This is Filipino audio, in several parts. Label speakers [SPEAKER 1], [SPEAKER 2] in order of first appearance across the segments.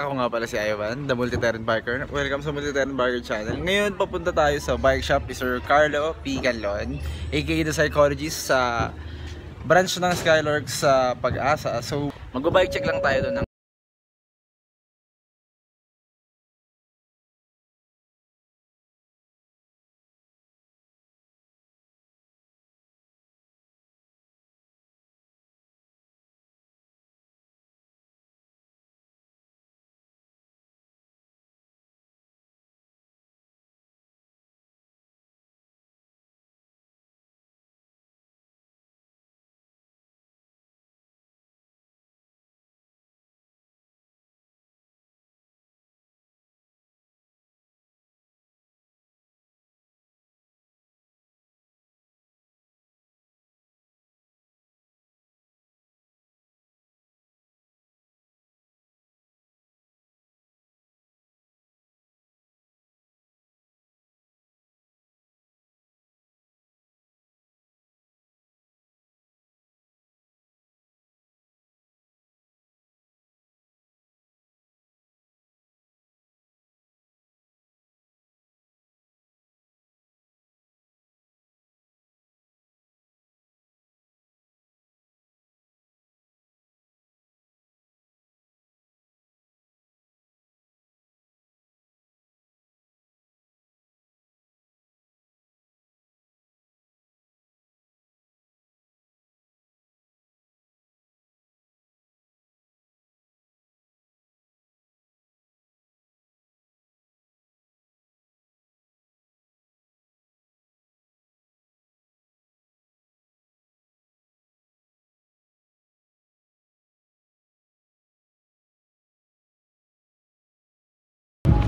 [SPEAKER 1] Ako nga pala si Ivan, the Multi-Terrain Biker. Welcome sa Multi-Terrain Biker channel. Ngayon, papunta tayo sa bike shop ni Sir Carlo P. Canlon, aka The Psychologist sa branch ng Skylark sa Pag-asa. So, mag-bike check lang tayo doon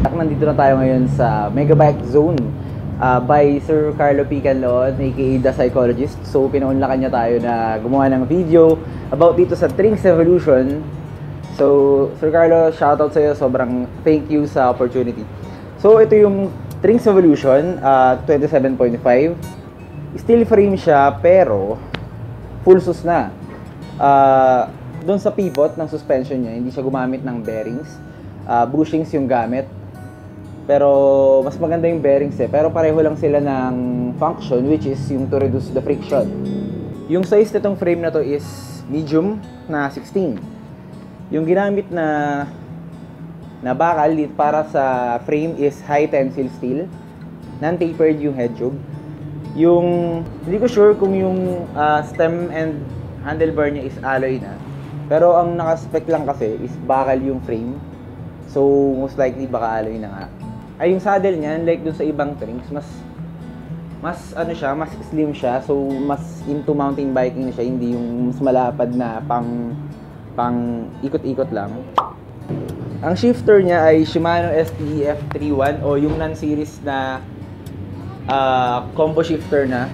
[SPEAKER 2] Nandito na tayo ngayon sa Megabike Zone uh, by Sir Carlo P. Canlon, aka The Psychologist. So, pinaunlakan niya tayo na gumawa ng video about dito sa Trinks Evolution. So, Sir Carlo, shoutout sa'yo. Sobrang thank you sa opportunity. So, ito yung Trinks Evolution, uh, 27.5. Steel frame siya, pero full sus na. Uh, doon sa pivot ng suspension niya, hindi siya gumamit ng bearings. Uh, bushings yung gamit. Pero mas maganda yung bearings eh. Pero pareho lang sila ng function which is yung to reduce the friction. Yung size nitong frame na to is medium na 16. Yung ginamit na na bakal para sa frame is high tensile steel. Non-tapered yung head tube. Yung hindi ko sure kung yung uh, stem and handlebar niya is alloy na. Pero ang naka-spec lang kasi is bakal yung frame. So most likely baka alloy na nga ay yung saddle niya, like dun sa ibang trinks, mas mas ano siya, mas slim siya. So mas into mountain biking na siya, hindi yung mas malapad na pang pang ikot-ikot lang. Ang shifter niya ay Shimano STF 31 o yung non-series na uh, combo shifter na.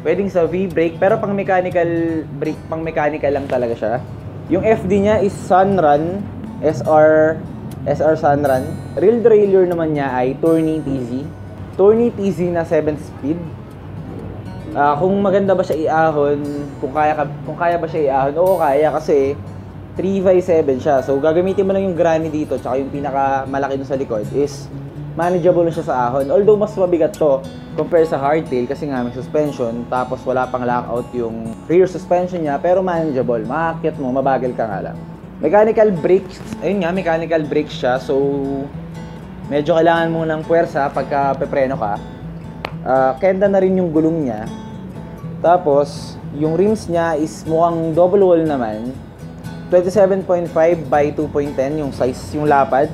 [SPEAKER 2] Pwedeng sa V-brake pero pang mechanical brake, pang mechanical lang talaga siya. Yung FD niya is Sunrun SR SR Sunrun. Real derailleur naman niya ay Tourney TZ. Tourney TZ na 7 speed. Uh, kung maganda ba siya iahon, kung kaya, kung kaya ba siya iahon, oo kaya kasi 3x7 siya. So gagamitin mo lang yung granny dito tsaka yung pinaka malaki sa likod is manageable na siya sa ahon. Although mas mabigat to compare sa hardtail kasi nga may suspension tapos wala pang lockout yung rear suspension niya pero manageable. Maakyat mo, mabagal ka nga lang. Mechanical brakes, ayun nga, mechanical brakes siya. So, medyo kailangan mo ng puwersa pagka pepreno ka. Uh, kenda na rin yung gulong niya. Tapos, yung rims niya is mukhang double wall naman. 27.5 by 2.10 yung size, yung lapad.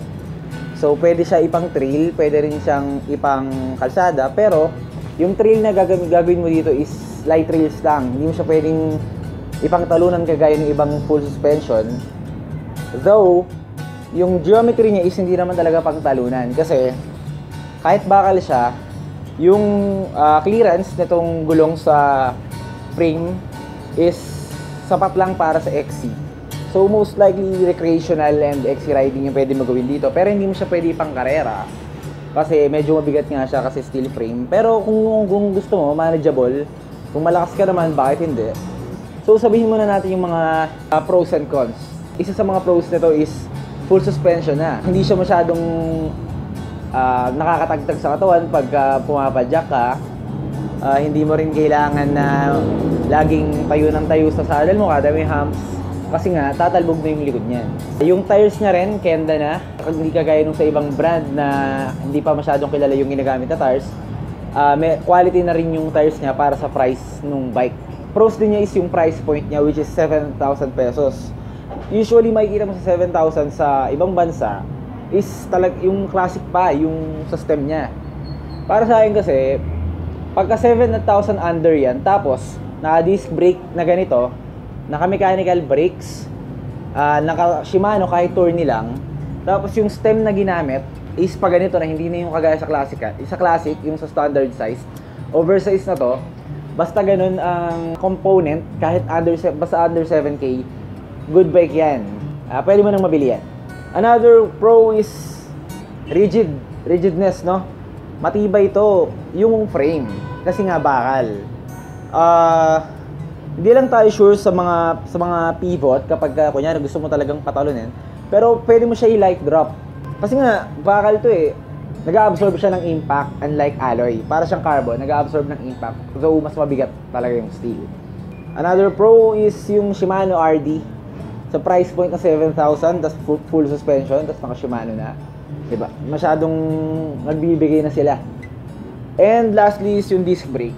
[SPEAKER 2] So, pwede siya ipang trail, pwede rin siyang ipang kalsada. Pero, yung trail na gagawin, gagawin mo dito is light trails lang. Hindi mo siya pwedeng ipang talunan kagaya ng ibang full suspension. Though, yung geometry niya is hindi naman talaga pangtalunan kasi kahit bakal siya, yung uh, clearance nitong gulong sa frame is sapat lang para sa XC. So most likely recreational and XC riding yung pwede magawin dito pero hindi mo siya pwede pang karera kasi medyo mabigat nga siya kasi steel frame. Pero kung, kung gusto mo, manageable, kung malakas ka naman, bakit hindi? So sabihin muna natin yung mga uh, pros and cons isa sa mga pros nito is full suspension na. Hindi siya masyadong ah, nakakatagtag sa katawan pag uh, pumapadyak ka. Ah, hindi mo rin kailangan na laging tayo ng tayo sa saddle mo kada may humps. Kasi nga, tatalbog na yung likod niyan. Yung tires niya rin, Kenda na. Hindi kagaya nung sa ibang brand na hindi pa masyadong kilala yung ginagamit na tires. Ah, may quality na rin yung tires niya para sa price nung bike. Pros din niya is yung price point niya which is 7,000 pesos. Usually makikita mo sa 7,000 sa ibang bansa is talag yung classic pa, yung system niya. Para sa akin kasi, pagka 7,000 under yan, tapos naka disc brake na ganito, naka mechanical brakes, ah, naka Shimano kahit tourny lang, tapos yung stem na ginamit is pa ganito na hindi na yung kagaya sa classic. ah. Sa classic, yung sa standard size, oversize na to, basta ganun ang component, kahit under, basta under 7K, good bike yan. Ah, pwede mo nang mabili yan. Another pro is rigid, rigidness, no? Matibay to, yung frame. Kasi nga bakal. Ah, hindi lang tayo sure sa mga sa mga pivot kapag uh, kunyari gusto mo talagang patalunin. Pero pwede mo siya i-light drop. Kasi nga, bakal to eh. Nag-absorb siya ng impact unlike alloy. Para siyang carbon, nag-absorb ng impact. So, mas mabigat talaga yung steel. Another pro is yung Shimano RD. Sa price point na 7,000, tas full, full suspension, tas naka Shimano na. Diba? Masyadong nagbibigay na sila. And lastly is yung disc brake.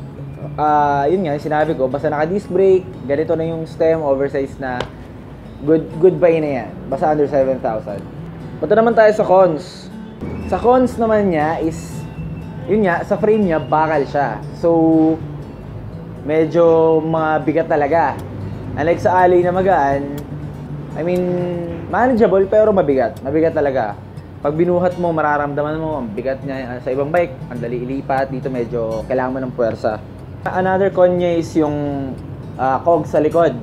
[SPEAKER 2] Ah, yun nga, sinabi ko, basta naka disc brake, ganito na yung stem, oversize na, good goodbye na yan. Basta under 7,000. Punta naman tayo sa cons. Sa cons naman niya is, yun nga, sa frame niya, bakal siya. So, medyo mabigat talaga. Unlike sa alley na magaan, I mean, manageable pero mabigat. Mabigat talaga. Pag binuhat mo, mararamdaman mo, ang bigat niya sa ibang bike, ang dali ilipat, dito medyo kailangan mo ng puwersa. Another con niya is yung ah, cog sa likod.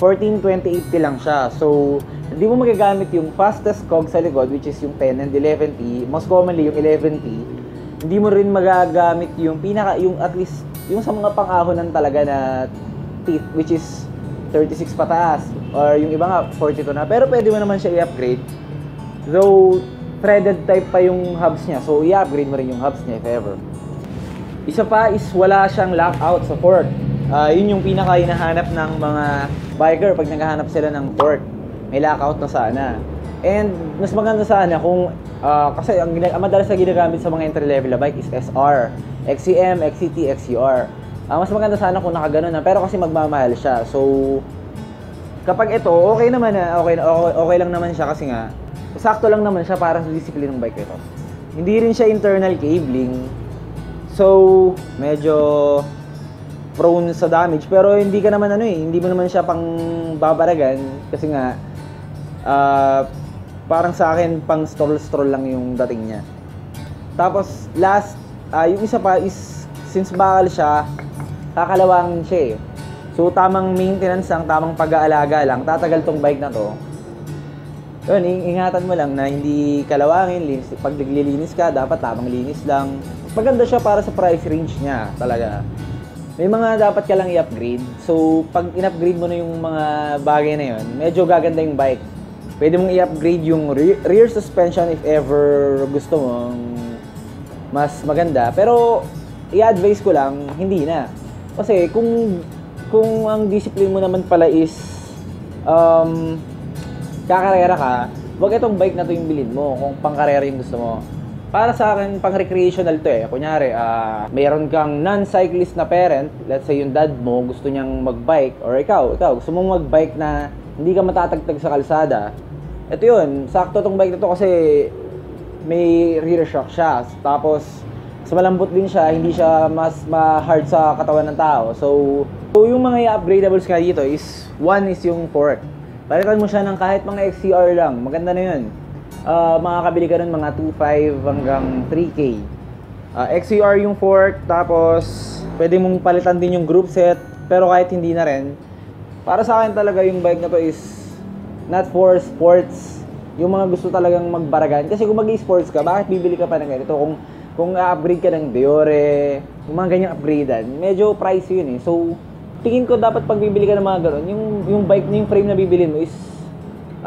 [SPEAKER 2] 1428T lang siya. So, hindi mo magagamit yung fastest cog sa likod, which is yung 10 and 11T. Most commonly, yung 11T. Hindi mo rin magagamit yung pinaka, yung at least, yung sa mga pang-ahonan talaga na teeth, which is 36 pataas. Or yung iba nga, 42 na. Pero pwede mo naman siya i-upgrade. Though, threaded type pa yung hubs niya. So, i-upgrade mo rin yung hubs niya if ever. Isa pa is wala siyang lockout sa fork. Ah, yun yung pinaka hinahanap ng mga biker pag naghahanap sila ng fork. May lockout na sana. And mas maganda sana kung ah, kasi ang, ang madalas na ginagamit sa mga entry level na bike is SR, XCM, XCT, XCR. Ah, mas maganda sana kung nakaganon na pero kasi magmamahal siya. So kapag ito, okay naman na, okay, okay, okay lang naman siya kasi nga sakto lang naman siya para sa discipline ng bike ito. Hindi rin siya internal cabling. So, medyo prone sa damage pero hindi ka naman ano eh, hindi mo naman siya pang babaragan kasi nga ah, parang sa akin pang stroll stroll lang yung dating niya. Tapos last ah, yung isa pa is since bakal siya kakalawangin siya eh. So tamang maintenance lang, tamang pag-aalaga lang, tatagal tong bike na to. Yun, ing- ingatan mo lang na hindi kalawangin, linis, pag naglilinis ka, dapat tamang linis lang. Maganda siya para sa price range niya, talaga. May mga dapat ka lang i-upgrade. So, pag in-upgrade mo na yung mga bagay na yun, medyo gaganda yung bike. Pwede mong i-upgrade yung re- rear suspension if ever gusto mong mas maganda. Pero, i-advise ko lang, hindi na. Kasi kung kung ang discipline mo naman pala is um, kakarera ka, wag itong bike na to yung bilhin mo kung pangkarera yung gusto mo. Para sa akin, pang recreational to eh. Kunyari, ah mayroon kang non-cyclist na parent, let's say yung dad mo gusto niyang mag-bike, or ikaw, ikaw, gusto mong mag-bike na hindi ka matatagtag sa kalsada, ito yun, sakto tong bike na to kasi may rear shock siya. Tapos, mas malambot din siya, hindi siya mas ma-hard sa katawan ng tao. So, so yung mga upgradables nga dito is, one is yung fork. Palitan mo siya ng kahit mga XCR lang, maganda na yun. Ah, makakabili ka nun mga 2.5 hanggang 3K. Ah, XCR yung fork, tapos pwede mong palitan din yung group set, pero kahit hindi na rin, para sa akin talaga yung bike na to is not for sports. Yung mga gusto talagang magbaragan. Kasi kung mag-sports ka, bakit bibili ka pa ng ganito? Kung kung upgrade ka ng Deore, yung mga ganyang upgradean, medyo pricey yun eh. So, tingin ko dapat pag bibili ka ng mga ganun, yung, yung bike, yung frame na bibilin mo is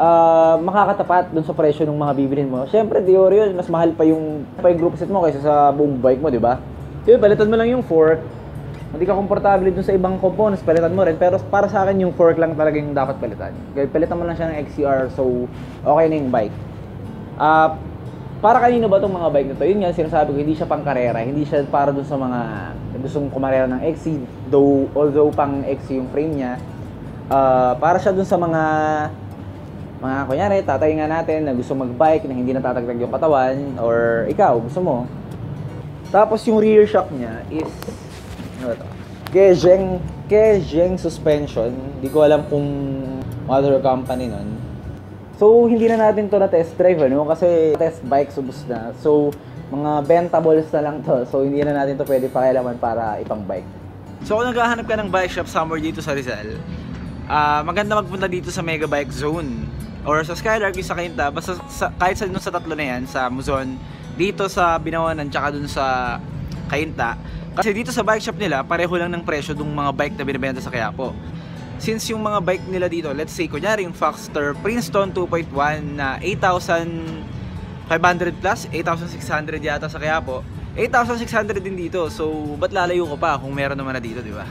[SPEAKER 2] ah, makakatapat dun sa presyo ng mga bibilhin mo. Siyempre, di yun, mas mahal pa yung, pa yung group set mo kaysa sa buong bike mo, di ba? Yun, palitan mo lang yung fork. Hindi ka komportable dun sa ibang components, palitan mo rin. Pero para sa akin, yung fork lang talaga yung dapat palitan. Kaya palitan mo lang siya ng XCR, so okay na yung bike. Ah, para kanino ba tong mga bike na to? Yun nga, sinasabi ko, hindi siya pang karera. Hindi siya para dun sa mga gustong kumarera ng XC. Though, although pang XC yung frame niya, ah, para siya dun sa mga mga kunyari, tatay nga natin na gusto mag-bike na hindi natatagtag yung katawan or ikaw, gusto mo. Tapos yung rear shock niya is ano to? Kejeng Kejeng suspension. Di ko alam kung other company nun. So, hindi na natin to na test drive, ano? Kasi test bike subos na. So, mga bentables na lang to. So, hindi na natin to pwede pakialaman para ipang bike.
[SPEAKER 1] So kung naghahanap ka ng bike shop somewhere dito sa Rizal, ah maganda magpunta dito sa Mega Bike Zone or sa Skylark yung sa Cainta, basta sa, kahit sa dun sa tatlo na yan, sa Muzon, dito sa Binawanan, tsaka dun sa Cainta. Kasi dito sa bike shop nila, pareho lang ng presyo ng mga bike na binibenta sa Quiapo. Since yung mga bike nila dito, let's say, kunyari yung Foxter Princeton 2.1 na 8,500 plus, 8,600 yata sa Quiapo, 8,600 din dito. So, ba't lalayo ko pa kung meron naman na dito, di ba?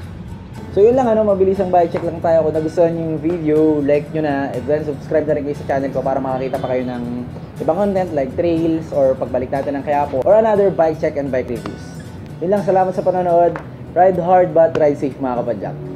[SPEAKER 2] So yun lang ano, mabilisang bike check lang tayo. Kung nagustuhan yung video, like nyo na, and then subscribe na rin kayo sa channel ko para makakita pa kayo ng ibang content like trails or pagbalik natin ng Quiapo or another bike check and bike reviews. Yun lang, salamat sa panonood. Ride hard but ride safe mga kapadyak.